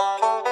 Música